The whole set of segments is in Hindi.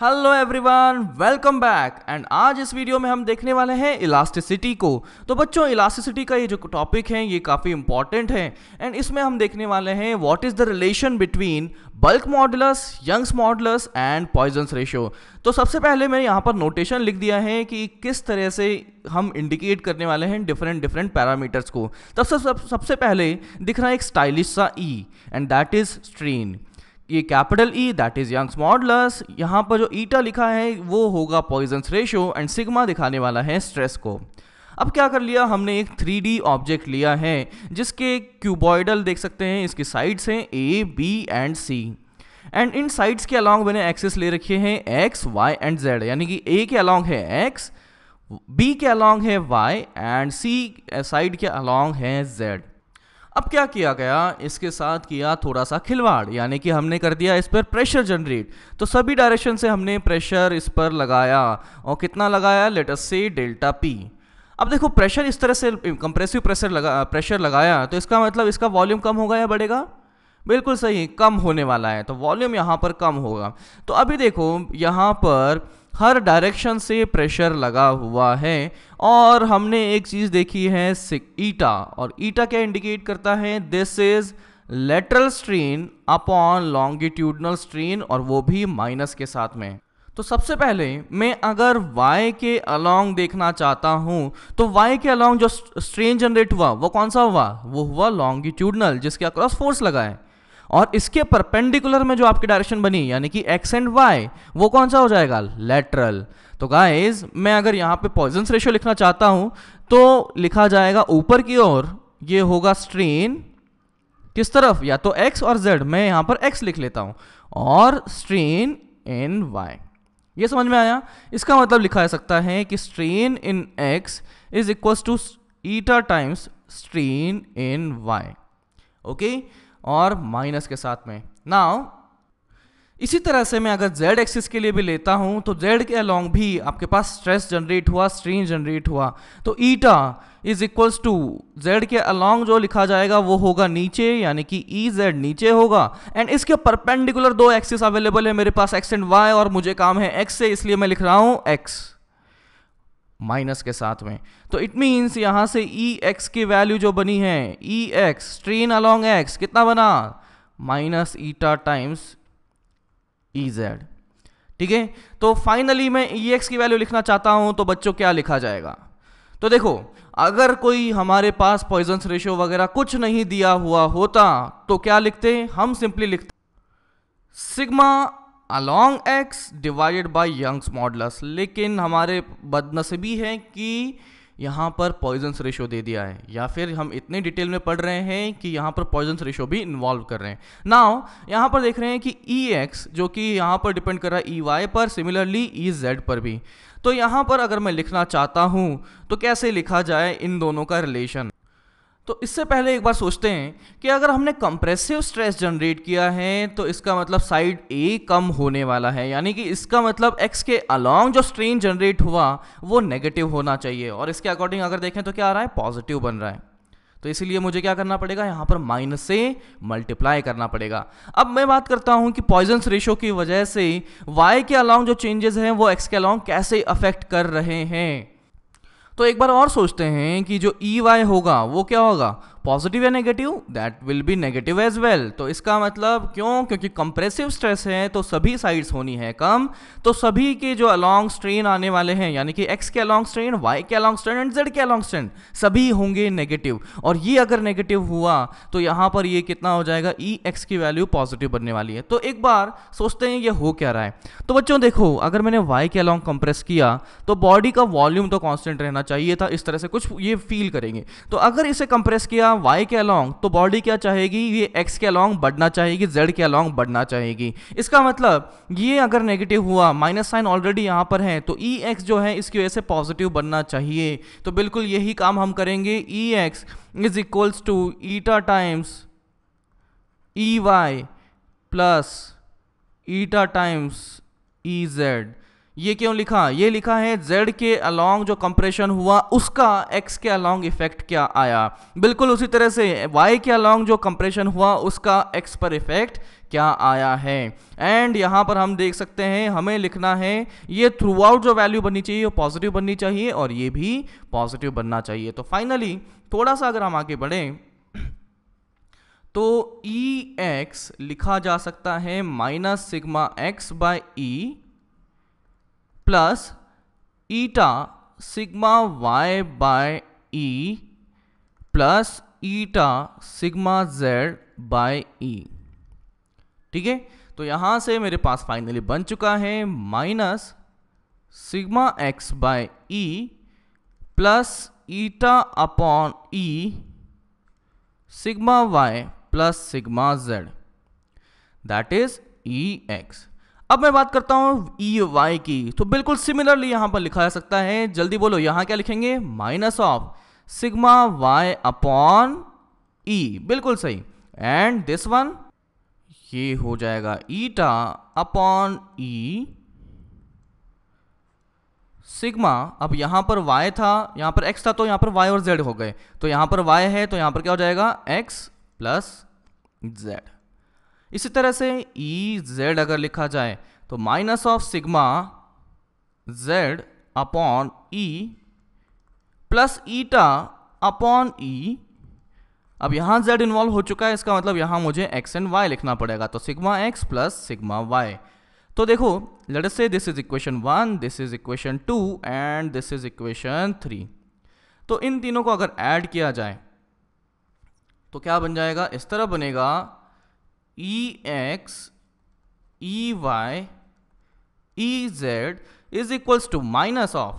Hello everyone welcome back and आज इस वीडियो में हम देखने वाले हैं इलास्टिसिटी को। तो बच्चों इलास्टिसिटी का ये जो टॉपिक है ये काफ़ी इंपॉर्टेंट है। एंड इसमें हम देखने वाले हैं what is the relation between bulk modulus Young's modulus and Poisson's ratio तो सबसे पहले मैंने यहाँ पर नोटेशन लिख दिया है कि किस तरह से हम इंडिकेट करने वाले हैं डिफरेंट डिफरेंट पैरामीटर्स को। तब सब, सब, सबसे पहले दिख रहा है एक स्टाइलिश सा E and that is strain ये capital E that is Young's modulus यहाँ पर जो ईटा लिखा है, वो होगा पॉइजन्स रेशो एंड सिग्मा दिखाने वाला है स्ट्रेस को। अब क्या कर लिया? हमने एक 3D ऑब्जेक्ट लिया है, जिसके क्यूबॉइडल देख सकते हैं, इसकी साइड्स हैं A B and C and in sides के अलॉन्ग मैंने एक्सेस ले रखे हैं एक्स वाई एंड जेड यानी कि ए के अलॉन्ग है एक्स बी के अलॉन्ग है वाई एंड सी साइड के अलॉन्ग है जेड अब क्या किया गया? इसके साथ किया थोड़ा सा खिलवाड़, यानी कि हमने कर दिया इस पर प्रेशर जनरेट तो सभी डायरेक्शन से हमने प्रेशर इस पर लगाया। और कितना लगाया? लेटस से डेल्टा पी अब देखो प्रेशर इस तरह से कंप्रेसिव प्रेशर लगा प्रेशर लगाया तो इसका मतलब इसका वॉल्यूम कम होगा या बढ़ेगा? बिल्कुल सही, कम होने वाला है। तो वॉल्यूम यहाँ पर कम होगा। तो अभी देखो, यहाँ पर हर डायरेक्शन से प्रेशर लगा हुआ है। और हमने एक चीज़ देखी है ईटा और ईटा क्या इंडिकेट करता है? This is lateral strain upon longitudinal strain और वो भी माइनस के साथ में। तो सबसे पहले मैं अगर y के अलोंग देखना चाहता हूँ तो y के अलोंग जो स्ट्रेन जनरेट हुआ, वो कौन सा हुआ? वो हुआ लॉन्गिट्यूडनल जिसके अक्रॉस फोर्स लगा है। और इसके परपेंडिकुलर में जो आपकी डायरेक्शन बनी, यानी कि एक्स एंड वाई वो कौन सा हो जाएगा? लेटरल तो गाइज़ मैं अगर यहाँ पे पॉइजन रेशियो लिखना चाहता हूँ तो लिखा जाएगा ऊपर की ओर, ये होगा स्ट्रेन किस तरफ़? या तो एक्स और जेड मैं यहाँ पर एक्स लिख लेता हूँ, और स्ट्रेन इन वाई ये समझ में आया? इसका मतलब लिखा जा सकता है कि strain in X is equal to eta times strain in Y okay और माइनस के साथ में। नाउ इसी तरह से मैं अगर जेड एक्सिस के लिए भी लेता हूँ तो जेड के अलोंग भी आपके पास स्ट्रेस जनरेट हुआ स्ट्रेन जनरेट हुआ। तो eta is equals to Z के अलोंग जो लिखा जाएगा, वो होगा नीचे, यानी कि ई जेड नीचे होगा। एंड इसके परपेंडिकुलर दो एक्सिस अवेलेबल है, मेरे पास एक्स एंड वाई और मुझे काम है एक्स से, इसलिए मैं लिख रहा हूँ एक्स माइनस के साथ में। तो इट मीन्स यहाँ से ई e एक्स की वैल्यू जो बनी है E X strain along X कितना बना? Minus eta times E Z ठीक है? तो फाइनली मैं ई एक्स की वैल्यू लिखना चाहता हूँ तो बच्चों क्या लिखा जाएगा? तो देखो, अगर कोई हमारे पास पॉइजन रेशियो वगैरह कुछ नहीं दिया हुआ होता तो क्या लिखते? हम सिंपली लिखते sigma along X divided by Young's modulus लेकिन हमारे बदनसीबी है कि यहाँ पर पॉइजन्स रेशो दे दिया है। या फिर हम इतने डिटेल में पढ़ रहे हैं कि यहाँ पर पॉइजन्स रेशो भी इन्वॉल्व कर रहे हैं। नाउ यहाँ पर देख रहे हैं कि ई e एक्स जो कि यहाँ पर डिपेंड कर रहा है ई e वाई पर सिमिलरली ई जेड पर भी। तो यहाँ पर अगर मैं लिखना चाहता हूँ तो कैसे लिखा जाए इन दोनों का रिलेशन तो इससे पहले एक बार सोचते हैं कि अगर हमने कंप्रेसिव स्ट्रेस जनरेट किया है तो इसका मतलब साइड ए कम होने वाला है। यानी कि इसका मतलब एक्स के अलोंग जो स्ट्रेन जनरेट हुआ, वो नेगेटिव होना चाहिए। और इसके अकॉर्डिंग अगर देखें तो क्या आ रहा है? पॉजिटिव बन रहा है। तो इसीलिए मुझे क्या करना पड़ेगा? यहाँ पर माइनस से मल्टीप्लाई करना पड़ेगा। अब मैं बात करता हूँ कि पॉइजन रेशो की वजह से वाई के अलाउंग जो चेंजेस हैं, वो एक्स के अलाउंग कैसे अफेक्ट कर रहे हैं। तो एक बार और सोचते हैं कि जो ई e वाई होगा, वो क्या होगा? पॉजिटिव या negative that will be negative as well तो इसका मतलब क्यों? क्योंकि कंप्रेसिव स्ट्रेस है तो सभी साइड्स होनी है कम। तो सभी के जो अलॉन्ग स्ट्रेन आने वाले हैं, यानी कि एक्स के अलॉन्ग स्ट्रेन वाई के अलॉन्ग स्ट्रेन एंड जेड के अलॉन्ग स्ट्रेन सभी होंगे नेगेटिव और ये अगर नेगेटिव हुआ तो यहाँ पर ये कितना हो जाएगा? ई e एक्स की वैल्यू पॉजिटिव बनने वाली है। तो एक बार सोचते हैं ये हो क्या रहा है। तो बच्चों देखो, अगर मैंने वाई के अलॉन्ग कंप्रेस किया तो बॉडी का वॉल्यूम तो कॉन्स्टेंट रहना चाहिए था, इस तरह से कुछ ये फील करेंगे। तो अगर इसे कंप्रेस किया वाई के अलॉन्ग तो बॉडी क्या चाहेगी? ये एक्स के अलॉन्ग बढ़ना चाहेगी जेड के अलॉन्ग बढ़ना चाहेगी। इसका मतलब ये अगर नेगेटिव हुआ माइनस साइन ऑलरेडी यहाँ पर है तो ई e एक्स जो है, इसकी वजह से पॉजिटिव बनना चाहिए। तो बिल्कुल यही काम हम करेंगे। E X is equals to eta times E Y plus eta times E Z ये क्यों लिखा? ये लिखा है, z के अलोंग जो कंप्रेशन हुआ, उसका x के अलोंग इफ़ेक्ट क्या आया? बिल्कुल उसी तरह से y के अलोंग जो कंप्रेशन हुआ, उसका x पर इफ़ेक्ट क्या आया है? एंड यहाँ पर हम देख सकते हैं, हमें लिखना है, ये थ्रू आउट जो वैल्यू बननी चाहिए, वो पॉजिटिव बननी चाहिए और ये भी पॉजिटिव बनना चाहिए। तो फाइनली थोड़ा सा अगर हम आगे बढ़ें तो ई एक्स लिखा जा सकता है minus sigma X by E plus eta sigma Y by E plus eta sigma Z by E ठीक है? तो यहाँ से मेरे पास फाइनली बन चुका है minus sigma X by E plus eta upon E sigma Y plus sigma Z that is E X अब मैं बात करता हूँ ई e वाई की। तो बिल्कुल सिमिलरली यहाँ पर लिखा जा सकता है। जल्दी बोलो, यहाँ क्या लिखेंगे? Minus of sigma Y upon E बिल्कुल सही। एंड दिस वन ये हो जाएगा ईटा अपॉन ई सिग्मा अब यहाँ पर y था, यहाँ पर x था तो यहाँ पर y और z हो गए। तो यहाँ पर y है तो यहाँ पर क्या हो जाएगा? X प्लस z इसी तरह से ई जेड अगर लिखा जाए तो minus of sigma Z upon E plus eta upon E अब यहाँ z इन्वॉल्व हो चुका है, इसका मतलब यहाँ मुझे x एंड y लिखना पड़ेगा तो sigma x plus sigma y तो देखो let say this is equation one this is equation two and this is equation three तो इन तीनों को अगर ऐड किया जाए तो क्या बन जाएगा? इस तरह बनेगा ex ey ez is equals to minus of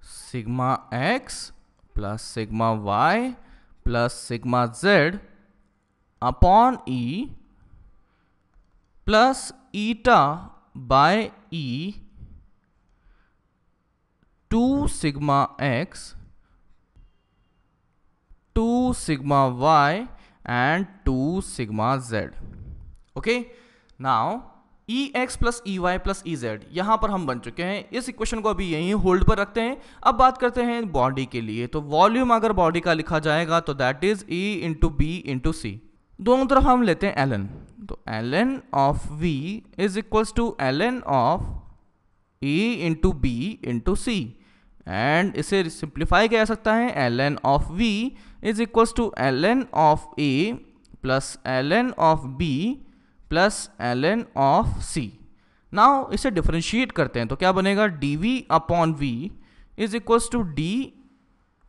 sigma x plus sigma y plus sigma z upon e plus eta by e 2 sigma x 2 sigma y and two sigma Z okay now E X plus E Y plus E Z यहाँ पर हम बन चुके हैं। इस इक्वेशन को अभी यहीं होल्ड पर रखते हैं। अब बात करते हैं बॉडी के लिए। तो वॉल्यूम अगर बॉडी का लिखा जाएगा तो that is E into B into C दोनों तरफ़ हम लेते हैं एल एन तो L N of V is equals to L N of A into B into C and इसे सिंप्लीफाई किया जा सकता है। L N of V to L N of A plus L N of B plus L N of C now इसे डिफ्रेंशिएट करते हैं तो क्या बनेगा? D V upon V is equals to D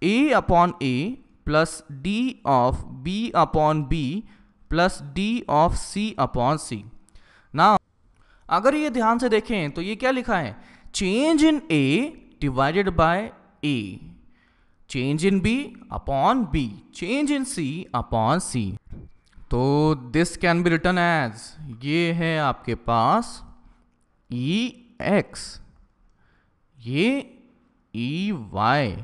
A upon A plus D of B upon B plus D of C upon C ना अगर ये ध्यान से देखें तो ये क्या लिखा है? Change in A divided by A change in B upon B change in C upon C तो this can be written as ये है आपके पास ई एक्स ये ई वाई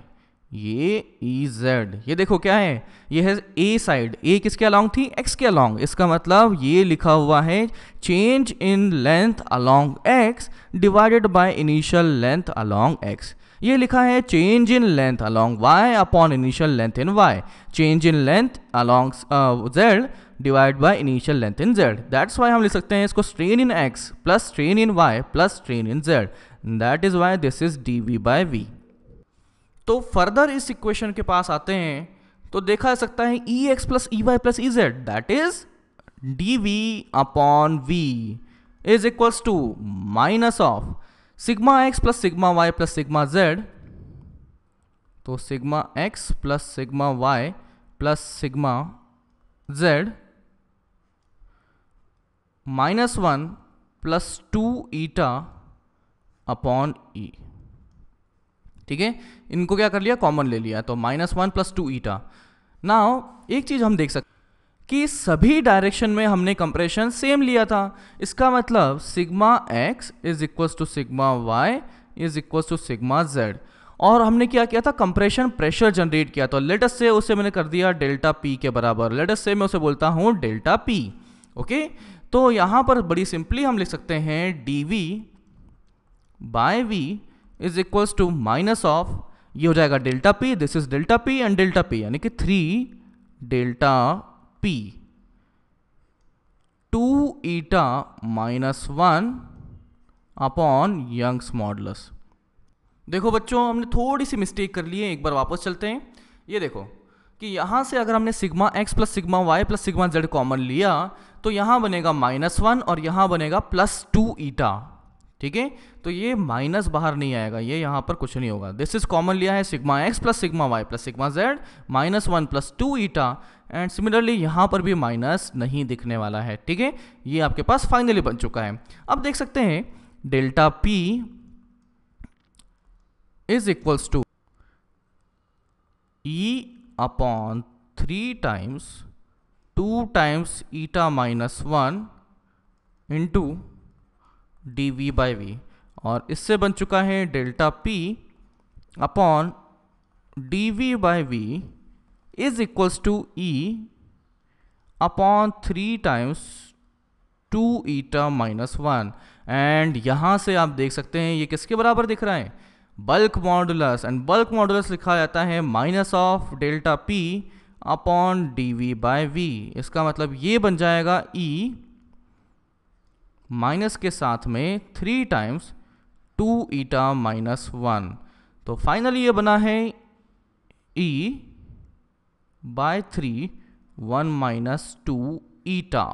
ये ई e जेड ये देखो क्या है? ये है ए साइड ए किसके अलोंग थी? एक्स के अलोंग इसका मतलब ये लिखा हुआ है change in length along x divided by initial length along x ये लिखा है change in length along y upon initial length in y change in length along z divide by initial length in z that's why हम लिख सकते हैं इसको strain in x plus strain in y plus strain in z that is why this is d v by v तो फर्दर इस इक्वेशन के पास आते हैं तो देखा जा सकता है e x plus e y plus e z that is d v upon v is equals to minus of sigma x plus sigma y plus sigma z तो sigma x plus sigma y plus sigma z minus one plus two eta upon e ठीक है? इनको क्या कर लिया? कॉमन ले लिया। तो minus one plus two eta now एक चीज़ हम देख सकते कि सभी डायरेक्शन में हमने कंप्रेशन सेम लिया था। इसका मतलब sigma x is equals to sigma y is equals to sigma z और हमने क्या किया था? कंप्रेशन प्रेशर जनरेट किया। तो लेटस से उसे मैंने कर दिया डेल्टा पी के बराबर। लेटस से मैं उसे बोलता हूँ डेल्टा पी ओके तो यहाँ पर बड़ी सिंपली हम लिख सकते हैं d v by v is equals to minus of ये हो जाएगा delta p this is delta p and delta p यानी कि three delta p two eta minus one upon Young's modulus देखो बच्चों, हमने थोड़ी सी मिस्टेक कर ली है, एक बार वापस चलते हैं। ये देखो कि यहाँ से अगर हमने sigma x plus sigma y plus sigma z common लिया तो यहाँ बनेगा माइनस वन और यहाँ बनेगा प्लस टू ईटा ठीक है? तो ये माइनस बाहर नहीं आएगा, ये यहाँ पर कुछ नहीं होगा। दिस इज़ कॉमन लिया है sigma x plus sigma y plus sigma z minus one plus two eta and similarly यहाँ पर भी माइनस नहीं दिखने वाला है, ठीक है? ये आपके पास फाइनली बन चुका है। अब देख सकते हैं delta p is equals to e upon three times two times eta minus one into d v by v और इससे बन चुका है delta p upon d v by v is equals to e upon three times two eta minus one and यहाँ से आप देख सकते हैं ये किसके बराबर दिख रहा है? Bulk modulus and bulk modulus लिखा जाता है minus of delta p upon d v by v इसका मतलब ये बन जाएगा ई e माइनस के साथ में three times two eta minus one तो फाइनली ये बना है e by three one minus two eta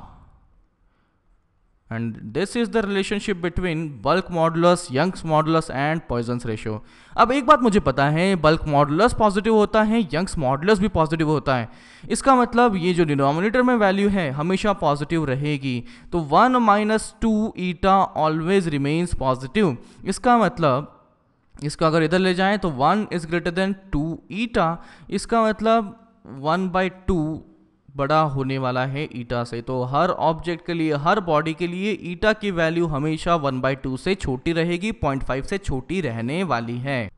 and this is the relationship between bulk modulus young's modulus and Poisson's ratio. अब एक बात मुझे पता है बल्क मॉडुलस पॉजिटिव होता है यंग्स मॉडुलस भी पॉजिटिव होता है। इसका मतलब ये जो डिनोमिनेटर में वैल्यू है, हमेशा पॉजिटिव रहेगी। तो one minus two eta always remains positive इसका मतलब इसका अगर इधर ले जाएँ तो one is greater than two eta इसका मतलब वन बाई टू बड़ा होने वाला है ईटा से। तो हर ऑब्जेक्ट के लिए, हर बॉडी के लिए ईटा की वैल्यू हमेशा वन बाई टू से छोटी रहेगी पॉइंट फाइव से छोटी रहने वाली है।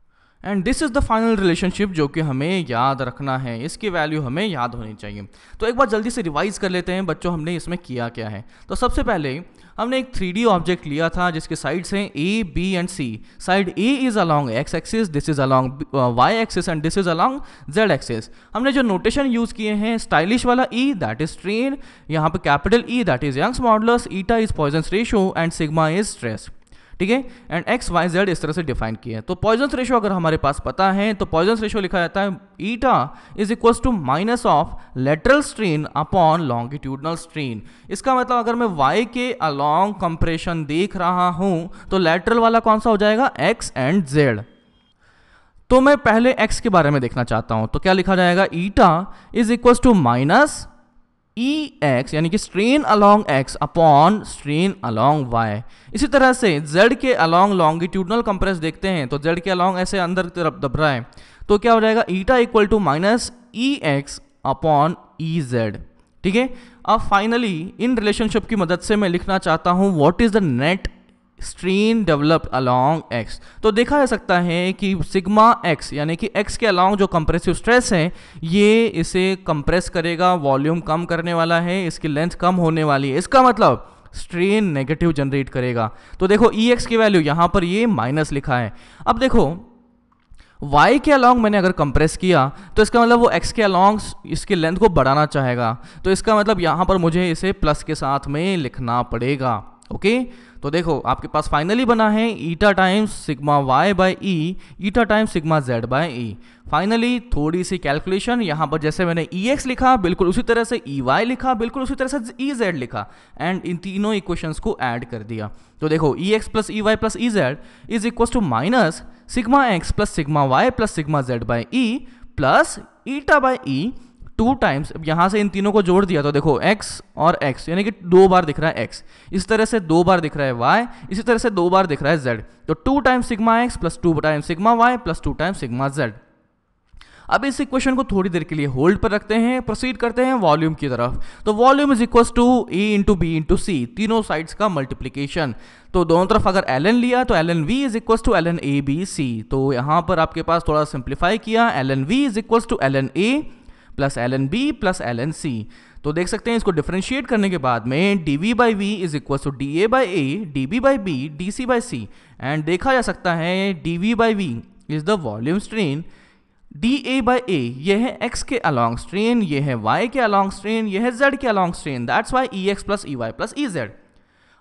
And this is the final relationship जो कि हमें याद रखना है। इसकी वैल्यू हमें याद होनी चाहिए। तो एक बार जल्दी से रिवाइज कर लेते हैं। बच्चों, हमने इसमें किया क्या है? तो सबसे पहले हमने एक थ्री ऑब्जेक्ट लिया था, जिसके साइड्स हैं a b and c side a is along x axis this is along y axis and this is along z axis हमने जो नोटेशन यूज़ किए हैं स्टाइलिश वाला ई दैट इज़ ट्रेन यहाँ पे capital e that is Young's modulus eta is Poisson ratio and sigma is stress ठीक है? एंड एक्स वाई जेड इस तरह से डिफाइन किया है। तो पॉइजन रेशो अगर हमारे पास पता है तो पॉइजन रेशो लिखा जाता है eta is equal to minus of lateral strain upon longitudinal strain इसका मतलब अगर मैं वाई के अलॉन्ग कंप्रेशन देख रहा हूँ तो लेटरल वाला कौन सा हो जाएगा? एक्स एंड जेड तो मैं पहले एक्स के बारे में देखना चाहता हूँ तो क्या लिखा जाएगा? Eta is equal to minus e x यानी कि strain along x upon strain along y इसी तरह से जेड के अलोंग लॉन्गिट्यूडनल कंप्रेस देखते हैं तो जेड के अलोंग ऐसे अंदर की तरफ़ दब रहा है तो क्या हो जाएगा? Eta equal to minus e x upon e z ठीक है? अब फाइनली इन रिलेशनशिप की मदद से मैं लिखना चाहता हूँ what is the net strain developed along x. तो देखा जा सकता है कि सिग्मा एक्स, यानी कि एक्स के अलोंग जो कंप्रेसिव स्ट्रेस है, ये इसे कंप्रेस करेगा, वॉल्यूम कम करने वाला है, इसकी लेंथ कम होने वाली है। इसका मतलब स्ट्रेन नेगेटिव जनरेट करेगा। तो देखो ई एक्स की वैल्यू, यहाँ पर ये माइनस लिखा है। अब देखो, y के अलॉन्ग मैंने अगर कंप्रेस किया तो इसका मतलब वो x के अलॉन्ग इसकी लेंथ को बढ़ाना चाहेगा। तो इसका मतलब यहाँ पर मुझे इसे प्लस के साथ में लिखना पड़ेगा, ओके? तो देखो, आपके पास फाइनली बना है eta times sigma y by e eta times sigma z by e finally थोड़ी सी कैलकुलेशन यहाँ पर जैसे मैंने ई एक्स लिखा, बिल्कुल उसी तरह से ई वाई लिखा, बिल्कुल उसी तरह से ई जेड लिखा एंड इन तीनों इक्वेशंस को ऐड कर दिया। तो देखो e x plus e y plus e z is equal to minus sigma x plus sigma y plus sigma z by e plus eta by e two times यहाँ से इन तीनों को जोड़ दिया तो देखो, x और x, यानी कि दो बार दिख रहा है x इस तरह से दो बार दिख रहा है y, इसी तरह से दो बार दिख रहा है z तो two times sigma x plus two times sigma y plus two times sigma z अब इस इक्वेशन को थोड़ी देर के लिए होल्ड पर रखते हैं प्रोसीड करते हैं वॉल्यूम की तरफ़। तो volume is equal to a into b into c तीनों साइड्स का मल्टीप्लीकेशन तो दोनों तरफ़ अगर एल एन लिया तो l n v is equal to l n a b c तो यहाँ पर आपके पास थोड़ा सिंप्लीफाई किया l n v is equal to l n a plus l n b plus l n c. तो देख सकते हैं इसको डिफ्रेंशिएट करने के बाद में d v by v is equal to d a by a d b by b d c by c and देखा जा सकता है d v by v is the volume strain d a by a ये है एक्स के अलॉन्ग स्ट्रेन ये है वाई के अलॉन्ग स्ट्रेन ये है जेड के along strain that's why e x plus e y plus e z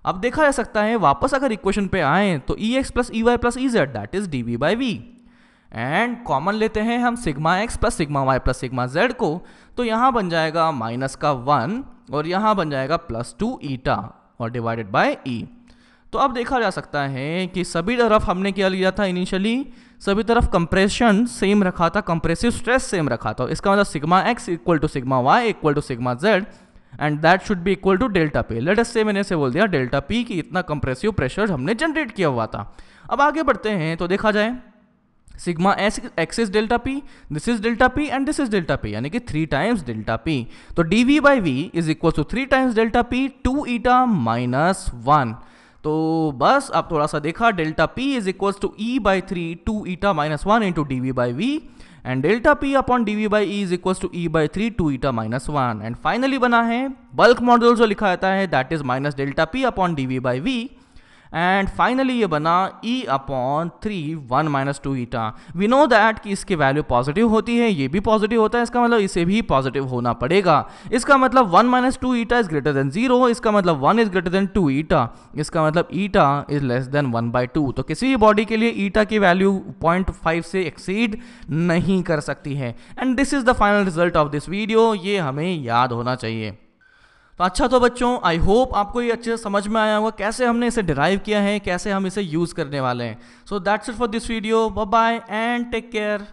अब देखा जा सकता है, वापस अगर इक्वेशन पे आए तो e x plus e y plus e z that is d v by v and common लेते हैं हम sigma x plus sigma y plus sigma z को तो यहाँ बन जाएगा माइनस का वन और यहाँ बन जाएगा प्लस टू ईटा और डिवाइडेड बाय ई तो अब देखा जा सकता है कि सभी तरफ़ हमने क्या लिया था इनिशियली सभी तरफ़ कंप्रेशन सेम रखा था कंप्रेसिव स्ट्रेस सेम रखा था। इसका मतलब sigma x equal to sigma y equal to sigma z and that should be equal to delta p let say मैंने से बोल दिया डेल्टा पी की इतना कंप्रेसिव प्रेशर हमने जनरेट किया हुआ था। अब आगे बढ़ते हैं तो देखा जाए। Sigma s x is delta p this is delta p and this is delta p यानी कि थ्री टाइम्स डेल्टा पी तो d v by v is equal to three times delta p two eta minus one तो बस, आप थोड़ा सा देखा delta p is equal to e by three two eta minus one into d v by v and delta p upon d v by e is equal to e by three two eta minus one and finally बना है बल्क मॉडल जो लिखा जाता है that is minus delta p upon d v by v and finally ये बना e upon three one minus two eta we know that कि इसकी वैल्यू पॉजिटिव होती है, ये भी पॉजिटिव होता है, इसका मतलब इसे भी पॉजिटिव होना पड़ेगा। इसका मतलब one minus two eta is greater than zero इसका मतलब one is greater than two eta इसका मतलब eta is less than one by two तो किसी भी बॉडी के लिए ईटा की वैल्यू पॉइंट फाइव से एक्सीड नहीं कर सकती है। And this is the final result of this video ये हमें याद होना चाहिए। तो अच्छा तो बच्चों आई होप आपको ये अच्छे से समझ में आया होगा कैसे हमने इसे डिराइव किया है, कैसे हम इसे यूज़ करने वाले हैं। So that's it for this video bye and take care